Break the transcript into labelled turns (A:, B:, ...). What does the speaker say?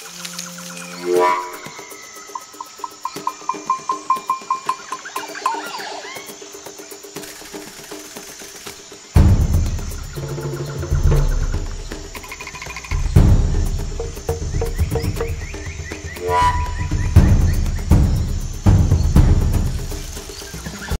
A: Música